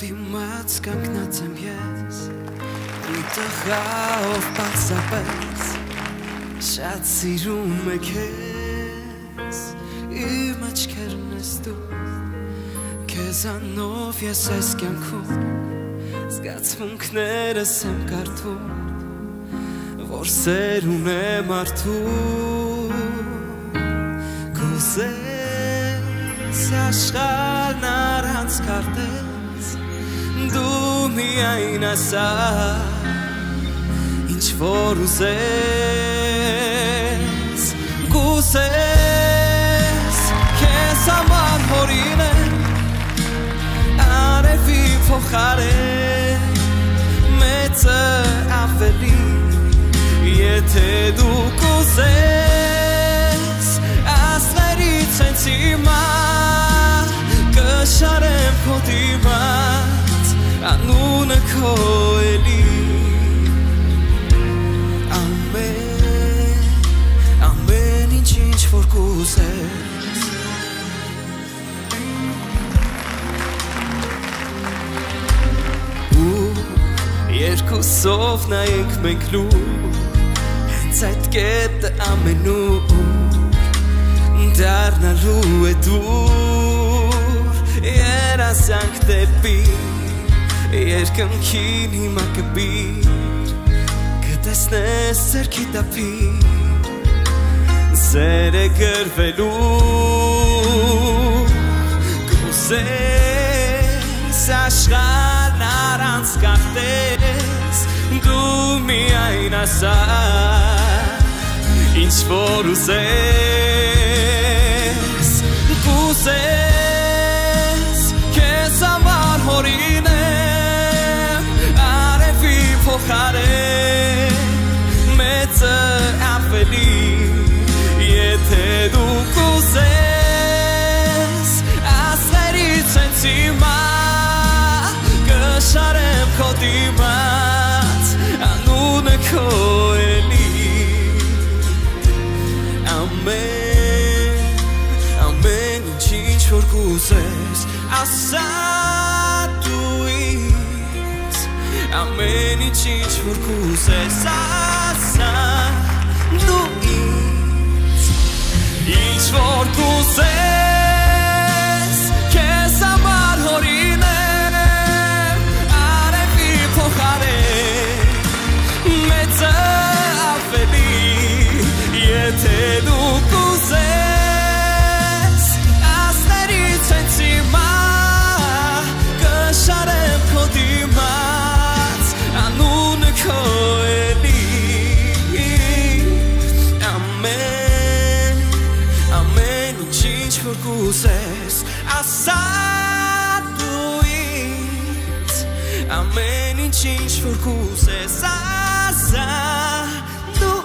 դիմաց կանգնած եմ ես Մի տղաով պարզապես Շատ սիրում է քեզ Իմ աչքերն ես դու Քեզանով ես այս կյանքում Զգացմունքներս եմ կարդում Որ սեր ունեմ արդու Կուզես աշխարն առանց կարտել դու միայն ասա ինչ որ ուզես փոխարեն մեծը ավելի եթե դու կուզես ասներից հենց հիմա կշարեմ քո դիմաց անունը քո էլի ամեն ամեն ինչ ինչ որ կուզես երկուսով նայենք մենք լուր հենց այդ կետը ամենուր դառնալու է դուր երասանք դեպի երկնքին հիմա կբիր կտեսնես ձերքի տապիր սերը գրվելու կուսես աշխարն առանց կախտես դու միայն ասա ինչ որ ուզես կուսես քեզ համար հորին փոխարեն մեծը ավելի ինչ ինչ որ կուզես ասա ամեն որ կուզես ասա դու ինձ ամեն ինչ ինչ որ կուզես ասա դու